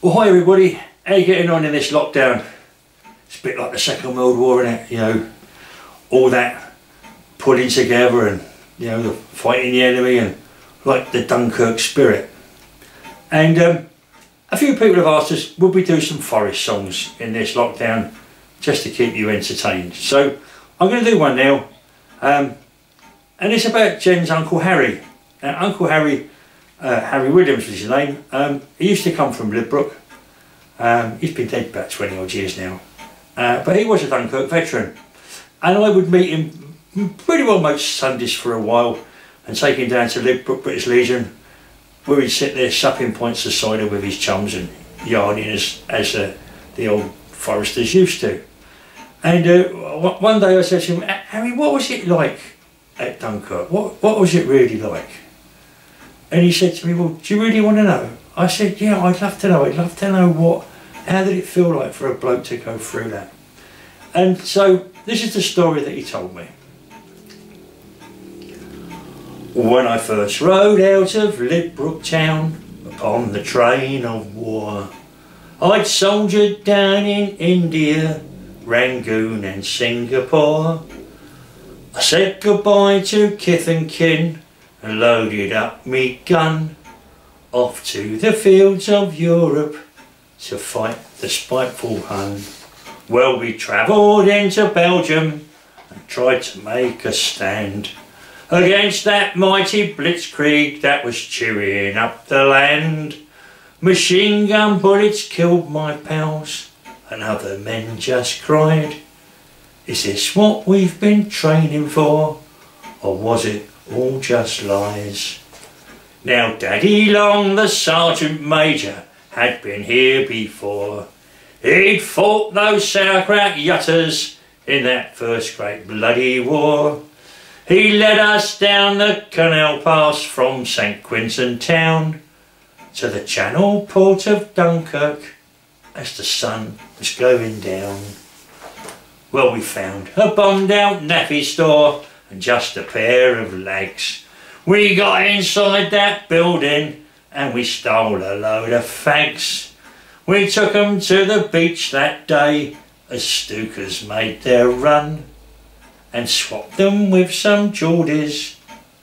Well, hi everybody. How you getting on in this lockdown? It's a bit like the Second World War, isn't it? You know, all that pulling together and, you know, fighting the enemy and like the Dunkirk spirit. And um, a few people have asked us, would we do some forest songs in this lockdown just to keep you entertained? So I'm going to do one now. Um, and it's about Jen's Uncle Harry. Now, Uncle Harry uh, Harry Williams was his name. Um, he used to come from Lydbrook. Um, he's been dead about 20 odd years now. Uh, but he was a Dunkirk veteran. And I would meet him pretty well most Sundays for a while and take him down to Lydbrook British Legion where he'd sit there supping pints of cider with his chums and yarning as, as uh, the old foresters used to. And uh, one day I said to him, Harry, what was it like at Dunkirk? What, what was it really like? And he said to me, well, do you really want to know? I said, yeah, I'd love to know. I'd love to know what, how did it feel like for a bloke to go through that? And so this is the story that he told me. When I first rode out of Lydbrook town upon the train of war, I'd soldiered down in India, Rangoon and Singapore. I said goodbye to kith and kin and loaded up me gun off to the fields of Europe to fight the spiteful Hun. Well, we travelled into Belgium and tried to make a stand against that mighty blitzkrieg that was chewing up the land. Machine gun bullets killed my pals and other men just cried. Is this what we've been training for or was it all just lies. Now Daddy Long, the Sergeant Major, had been here before. He'd fought those sauerkraut yutters in that first great bloody war. He led us down the canal pass from St Quentin town to the channel port of Dunkirk as the sun was going down. Well, we found a bombed out NAAFI store and just a pair of legs. We got inside that building and we stole a load of fags. We took 'em to the beach that day as Stukas made their run and swapped them with some Geordies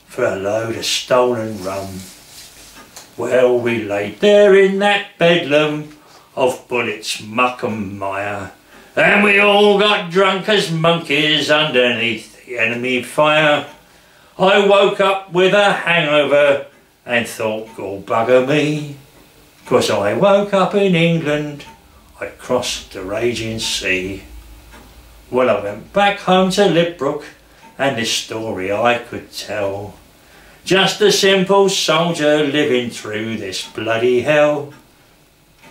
for a load of stolen rum. Well, we laid there in that bedlam of bullets, muck and mire, and we all got drunk as monkeys underneath enemy fire. I woke up with a hangover and thought, go bugger me. Cause I woke up in England, I'd crossed the raging sea. Well, I went back home to Lydbrook and this story I could tell. Just a simple soldier living through this bloody hell.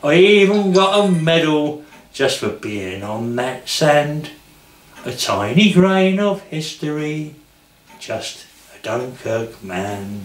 I even got a medal just for being on that sand. A tiny grain of history, just a Dunkirk man.